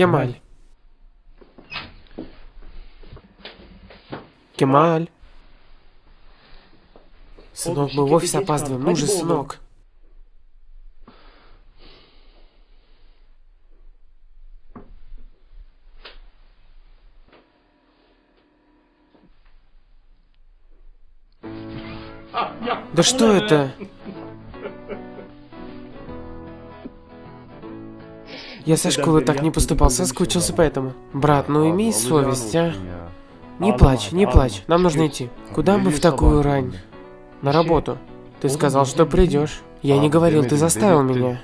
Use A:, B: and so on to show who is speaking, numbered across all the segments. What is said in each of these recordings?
A: Кемаль. Кемаль. Сынок, мы в офис опаздываем. Ну же, сынок. Да что это? Я со школы так не поступал, соскучился поэтому. Брат, ну имей совесть, а? Не плачь, не плачь, нам нужно идти. Куда мы в такую рань? На работу. Ты сказал, что придешь. Я не говорил, ты заставил меня.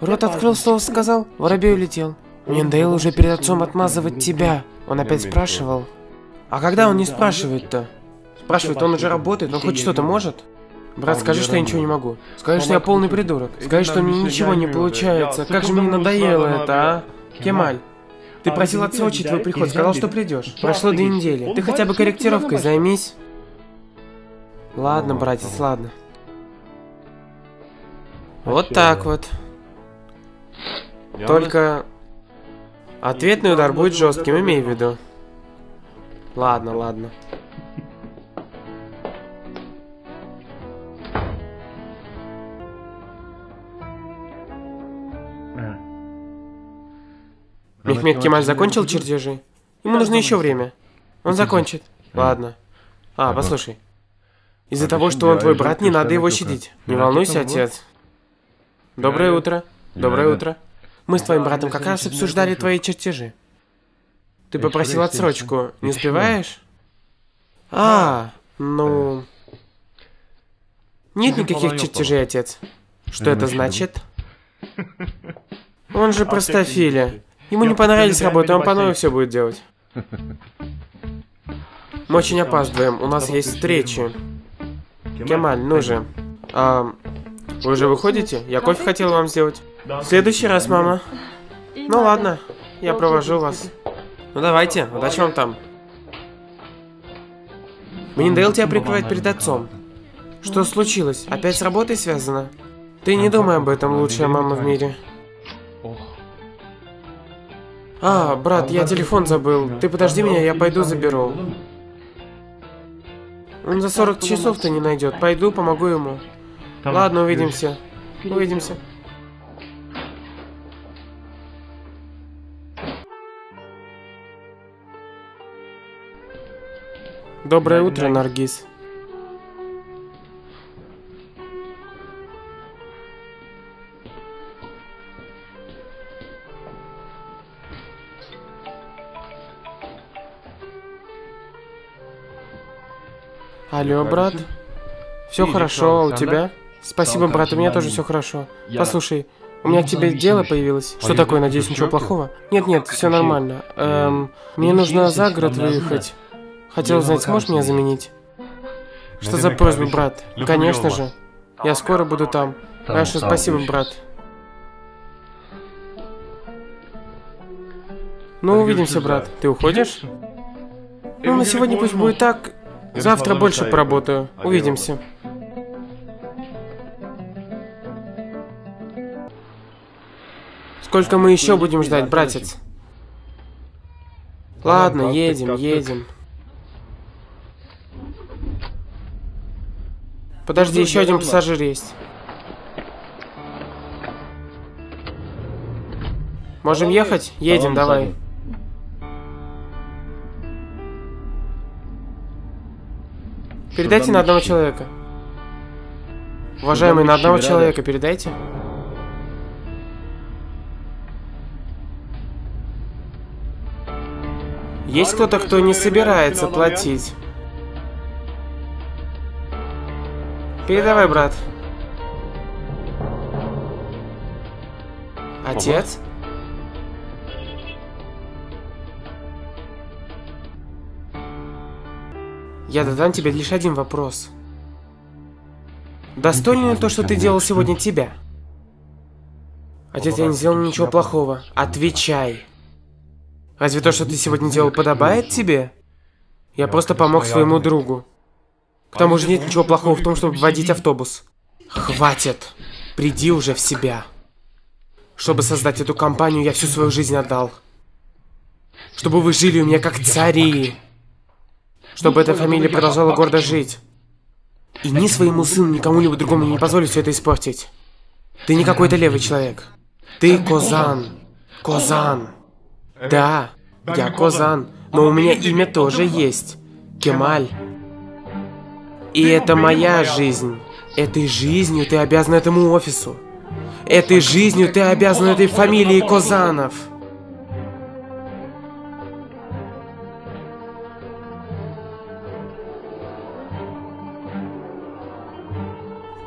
A: Рот открыл, слово сказал, воробей улетел. Мне надоело уже перед отцом отмазывать тебя. Он опять спрашивал. А когда он не спрашивает-то? Спрашивает, он уже работает, он хоть что-то может? Брат, скажи, что я ничего не могу. Скажи, что я полный придурок. Скажи, что мне ничего не получается. Как же мне надоело это, а? Кемаль, ты просил отсрочить твой приход, сказал, что придешь. Прошло две недели. Ты хотя бы корректировкой займись. Ладно, братец, ладно. Вот так вот. Только ответный удар будет жестким, имей в виду. Ладно, ладно. Мехмед Кемаль закончил чертежи? Ему нужно еще время. Он закончит. Ладно. А, послушай. Из-за того, что он твой брат, не надо его щадить. Не волнуйся, отец. Доброе утро. Доброе утро. Мы с твоим братом как раз обсуждали твои чертежи. Ты попросил отсрочку. Не успеваешь? А, ну... Нет никаких чертежей, отец. Что это значит? Он же простофиля. Ему не понравились работы, он по новой все будет делать. Мы очень опаздываем, у нас есть встречи. Кемаль, ну же. А, вы уже выходите? Я кофе хотел вам сделать. В следующий раз, мама. Ну ладно, я провожу вас. Ну давайте, удачи вам там. Мне надоело тебя прикрывать перед отцом. Что случилось? Опять с работой связано? Ты не думай об этом, лучшая мама в мире. А, брат, я телефон забыл. Ты подожди меня, я пойду заберу. Он за 40 часов-то не найдет. Пойду, помогу ему. Ладно, увидимся. Увидимся. Доброе утро, Наргиз. Алло, брат. Все хорошо, а у тебя? Спасибо, брат, у меня тоже все хорошо. Послушай, у меня к тебе дело появилось. Что такое, надеюсь, ничего плохого? Нет-нет, все нормально. Эм, мне нужно за город выехать. Хотел узнать, сможешь меня заменить? Что за просьба, брат? Конечно же. Я скоро буду там. Хорошо, спасибо, брат. Ну, увидимся, брат. Ты уходишь? Ну, на сегодня пусть будет так. Завтра больше поработаю. Увидимся. Сколько мы еще будем ждать, братец? Ладно, едем, едем. Подожди, еще один пассажир есть. Можем ехать? Едем, давай. Передайте на одного человека. Уважаемый, на одного человека передайте. Есть кто-то, кто не собирается платить? Передавай, брат. Отец? Я задам тебе лишь один вопрос. Достойно ли то, что ты делал сегодня тебя? Отец, я не сделал ничего плохого. Отвечай. Разве то, что ты сегодня делал, подобает тебе? Я просто помог своему другу. К тому же нет ничего плохого в том, чтобы водить автобус. Хватит. Приди уже в себя. Чтобы создать эту компанию, я всю свою жизнь отдал. Чтобы вы жили у меня как цари. Чтобы эта фамилия продолжала гордо жить. И ни своему сыну, ни кому-нибудь другому не позволю все это испортить. Ты не какой-то левый человек. Ты Козан. Козан. Да, я Козан, но у меня имя тоже есть. Кемаль. И это моя жизнь. Этой жизнью ты обязан этому офису. Этой жизнью ты обязан этой фамилии Козанов.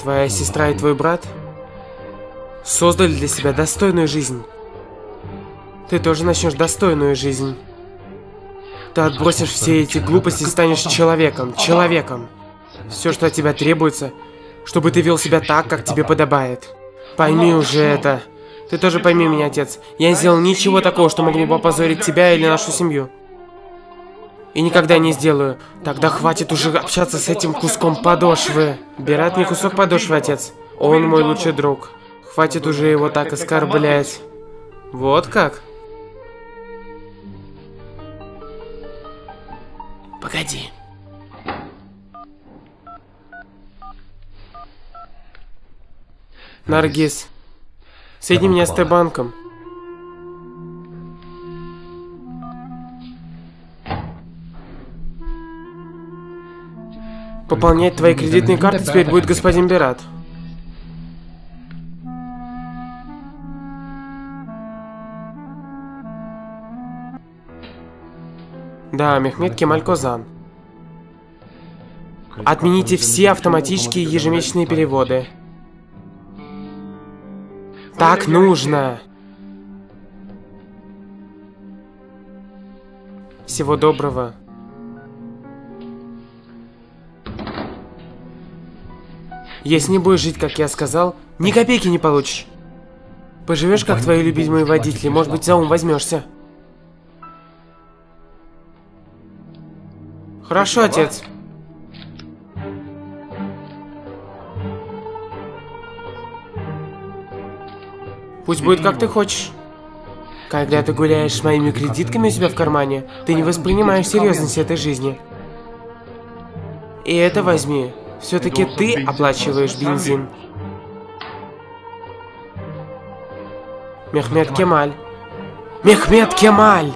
A: Твоя сестра и твой брат создали для себя достойную жизнь. Ты тоже начнешь достойную жизнь. Ты отбросишь все эти глупости и станешь человеком, человеком. Все, что от тебя требуется, чтобы ты вел себя так, как тебе подобает. Пойми уже это. Ты тоже пойми меня, отец. Я не сделал ничего такого, что могло бы опозорить тебя или нашу семью. И никогда не сделаю. Тогда хватит уже общаться с этим куском подошвы. Берат не кусок подошвы, отец. Он мой лучший друг. Хватит уже его так оскорблять. Вот как? Погоди. Наргиз, соедини меня с Т-банком. Пополнять твои кредитные карты теперь будет господин Берат. Да, Мехмед Кемаль Козан. Отмените все автоматические ежемесячные переводы. Так нужно. Всего доброго. Если не будешь жить, как я сказал, ни копейки не получишь. Поживешь, как твои любимые водители, может быть, за ум возьмешься. Хорошо, отец. Пусть будет как ты хочешь. Когда ты гуляешь с моими кредитками у себя в кармане, ты не воспринимаешь серьезность этой жизни. И это возьми. Все-таки ты оплачиваешь бензин. Мехмед Кемаль. Мехмед Кемаль!